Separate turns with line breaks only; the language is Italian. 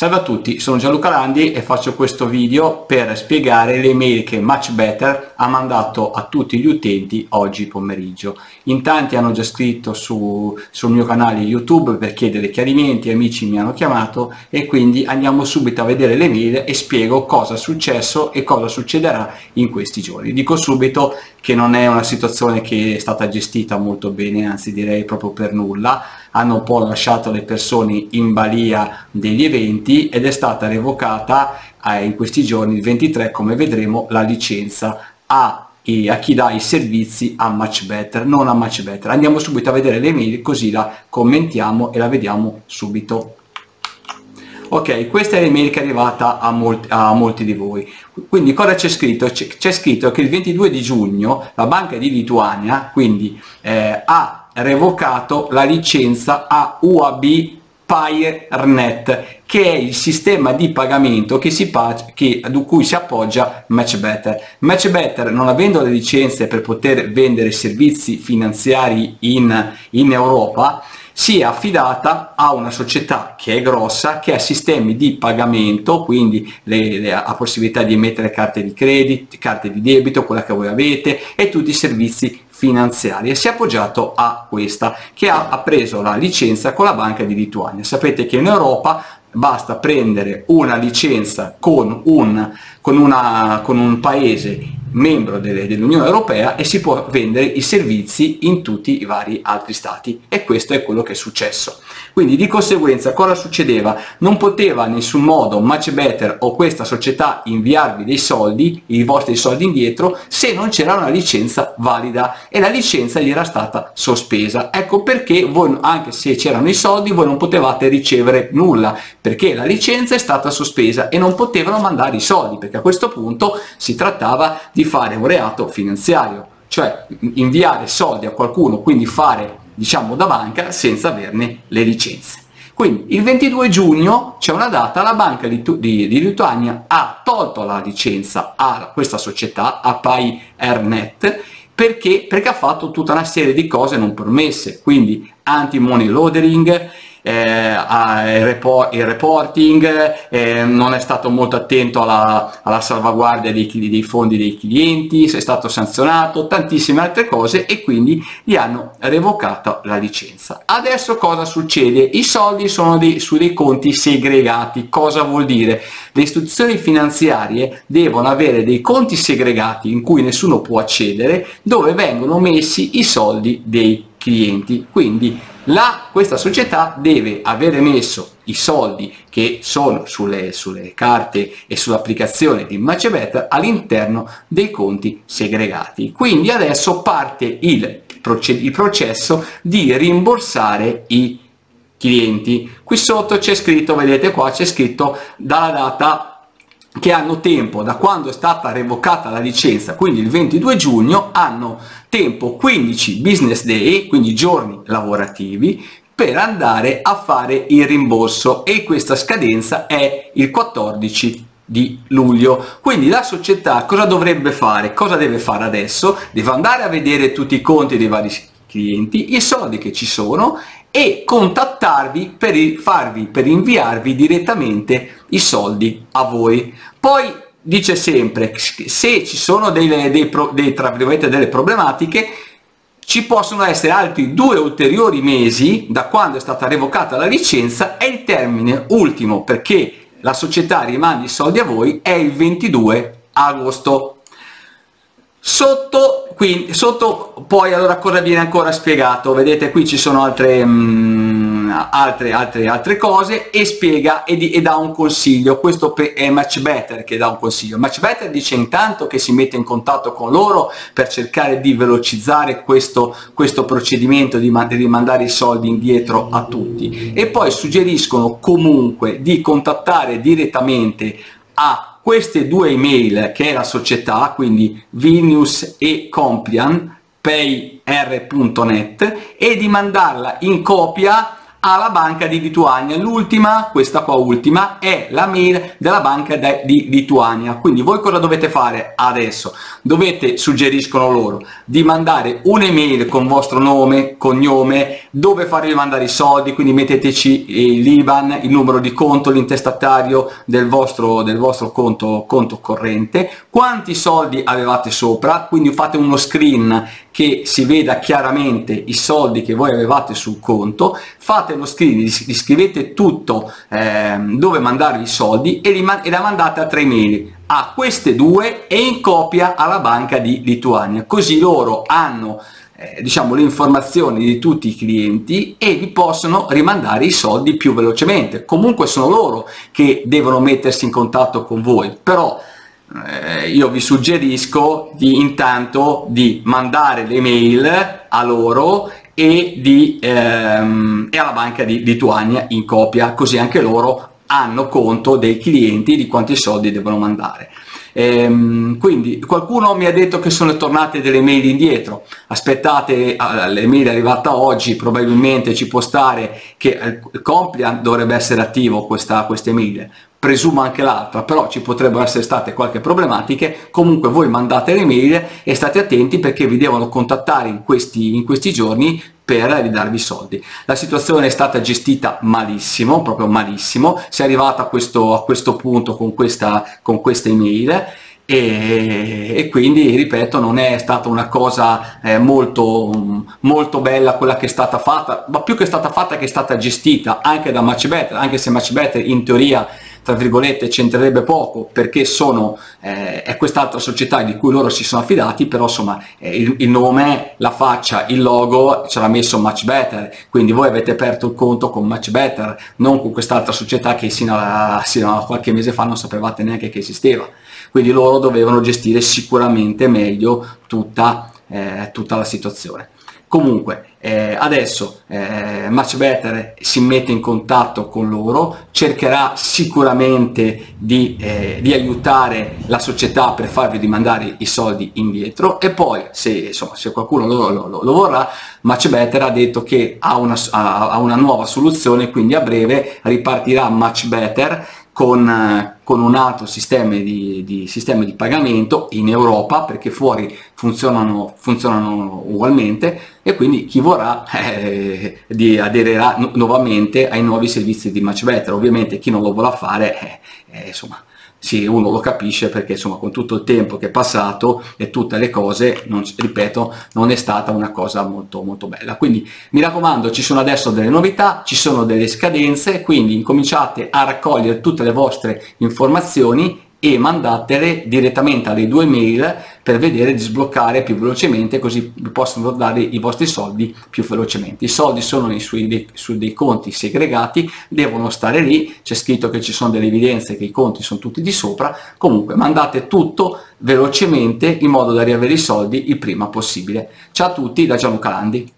Salve a tutti, sono Gianluca Landi e faccio questo video per spiegare le mail che Much Better ha mandato a tutti gli utenti oggi pomeriggio. In tanti hanno già scritto su, sul mio canale YouTube per chiedere chiarimenti, amici mi hanno chiamato e quindi andiamo subito a vedere le mail e spiego cosa è successo e cosa succederà in questi giorni. Dico subito che non è una situazione che è stata gestita molto bene, anzi direi proprio per nulla, hanno po' lasciato le persone in balia degli eventi ed è stata revocata eh, in questi giorni, il 23, come vedremo, la licenza a a chi dà i servizi a Much Better, non a Much Better. Andiamo subito a vedere le mail così la commentiamo e la vediamo subito. Ok, questa è l'email che è arrivata a molti, a molti di voi. Quindi cosa c'è scritto? C'è scritto che il 22 di giugno la banca di Lituania quindi, eh, ha revocato la licenza a UAB PayerNet che è il sistema di pagamento che si che, su cui si appoggia MatchBetter. MatchBetter non avendo le licenze per poter vendere servizi finanziari in, in Europa si è affidata a una società che è grossa, che ha sistemi di pagamento, quindi le, le, ha possibilità di emettere carte di credito, carte di debito, quella che voi avete, e tutti i servizi finanziari e si è appoggiato a questa che ha, ha preso la licenza con la banca di Lituania. Sapete che in Europa basta prendere una licenza con un, con una, con un paese membro dell'Unione Europea e si può vendere i servizi in tutti i vari altri stati e questo è quello che è successo. Quindi di conseguenza cosa succedeva? Non poteva in nessun modo Much Better o questa società inviarvi dei soldi, i vostri soldi indietro, se non c'era una licenza valida e la licenza gli era stata sospesa. Ecco perché voi, anche se c'erano i soldi, voi non potevate ricevere nulla, perché la licenza è stata sospesa e non potevano mandare i soldi, perché a questo punto si trattava di di fare un reato finanziario, cioè inviare soldi a qualcuno, quindi fare diciamo da banca senza averne le licenze. Quindi il 22 giugno c'è una data, la banca di, di, di, Lituania ha tolto la licenza a questa società, a PayErnet, perché? perché ha fatto tutta una serie di cose non permesse, quindi anti-money laundering, eh, report, il, reporting, eh, non è stato molto attento alla, alla salvaguardia dei, dei, fondi dei clienti, è stato sanzionato, tantissime altre cose e quindi gli hanno revocato la licenza. Adesso cosa succede? I soldi sono dei, su dei conti segregati. Cosa vuol dire? Le istituzioni finanziarie devono avere dei conti segregati in cui nessuno può accedere dove vengono messi i soldi dei clienti. Quindi la, questa società deve avere messo i soldi che sono sulle, sulle carte e sull'applicazione di Macebet all'interno dei conti segregati. Quindi adesso parte il, il processo di rimborsare i clienti. Qui sotto c'è scritto, vedete qua, c'è scritto dalla data che hanno tempo da quando è stata revocata la licenza, quindi il 22 giugno, hanno tempo 15 business day, quindi giorni lavorativi, per andare a fare il rimborso e questa scadenza è il 14 di luglio. Quindi la società cosa dovrebbe fare? Cosa deve fare adesso? Deve andare a vedere tutti i conti dei vari clienti, i soldi che ci sono e contattarvi per farvi per inviarvi direttamente i soldi a voi. Poi dice sempre se ci sono delle, dei, dei, tra virgolette, delle problematiche ci possono essere altri due ulteriori mesi da quando è stata revocata la licenza e il termine ultimo perché la società rimanda i soldi a voi è il 22 agosto Sotto, quindi, sotto poi allora cosa viene ancora spiegato? Vedete qui ci sono altre, mm, altre, altre, altre cose e spiega e, di, e, dà un consiglio. Questo è Much Better che dà un consiglio. Much Better dice intanto che si mette in contatto con loro per cercare di velocizzare questo, questo procedimento di, di rimandare i soldi indietro a tutti e poi suggeriscono comunque di contattare direttamente a queste due email che è la società, quindi Vilnius e Complian, payr.net e di mandarla in copia alla banca di Lituania. L'ultima, questa qua ultima, è la mail della banca di Lituania. Quindi voi cosa dovete fare adesso? Dovete, suggeriscono loro, di mandare un'email con vostro nome, cognome, dove farvi mandare i soldi, quindi metteteci l'IBAN, il numero di conto, l'intestatario del vostro, del vostro conto, conto corrente, quanti soldi avevate sopra, quindi fate uno screen che si veda chiaramente i soldi che voi avevate sul conto, fate lo screen, scrivete tutto eh, dove mandare i soldi e, e la mandate a tre email a queste due e in copia alla banca di Lituania. Così loro hanno eh, diciamo le informazioni di tutti i clienti e vi possono rimandare i soldi più velocemente. Comunque sono loro che devono mettersi in contatto con voi. Però eh, io vi suggerisco di intanto di mandare le mail a loro e, di, ehm, e alla banca di Lituania in copia, così anche loro hanno conto dei clienti di quanti soldi devono mandare. Ehm, quindi qualcuno mi ha detto che sono tornate delle mail indietro, aspettate, ah, l'email è arrivata oggi, probabilmente ci può stare che il compliant dovrebbe essere attivo questa, queste mail, presumo anche l'altra, però ci potrebbero essere state qualche problematiche, comunque voi mandate le mail e state attenti perché vi devono contattare in questi, in questi giorni per ridarvi soldi. La situazione è stata gestita malissimo, proprio malissimo, si è arrivata a questo, a questo punto con questa, con questa email e, e, quindi ripeto non è stata una cosa eh, molto, molto bella quella che è stata fatta ma più che è stata fatta che è stata gestita anche da Much Better anche se Much Better in teoria tra virgolette c'entrerebbe poco perché sono, eh, è quest'altra società di cui loro si sono affidati, però insomma eh, il, il, nome, la faccia, il logo ce l'ha messo Much Better, quindi voi avete aperto il conto con Much Better, non con quest'altra società che sino a, sino a qualche mese fa non sapevate neanche che esisteva. Quindi loro dovevano gestire sicuramente meglio tutta, eh, tutta la situazione. Comunque, eh, adesso eh, Much Better si mette in contatto con loro, cercherà sicuramente di, eh, di, aiutare la società per farvi rimandare i soldi indietro e poi se, insomma, se qualcuno lo, lo, lo, vorrà, Much Better ha detto che ha una, ha una nuova soluzione, quindi a breve ripartirà Much Better con, con un altro sistema di, di, sistema di pagamento in Europa perché fuori funzionano, funzionano ugualmente e quindi chi vorrà eh, di aderirà nu- nuovamente ai nuovi servizi di Much Better. Ovviamente chi non lo vorrà fare, eh, eh, insomma, sì, uno lo capisce perché insomma con tutto il tempo che è passato e tutte le cose, non, ripeto, non è stata una cosa molto molto bella. Quindi mi raccomando, ci sono adesso delle novità, ci sono delle scadenze, quindi incominciate a raccogliere tutte le vostre informazioni e mandatele direttamente alle due mail per vedere di sbloccare più velocemente così vi possono dare i vostri soldi più velocemente. I soldi sono nei suoi, su dei conti segregati, devono stare lì, c'è scritto che ci sono delle evidenze che i conti sono tutti di sopra, comunque mandate tutto velocemente in modo da riavere i soldi il prima possibile. Ciao a tutti da Gianluca Landi.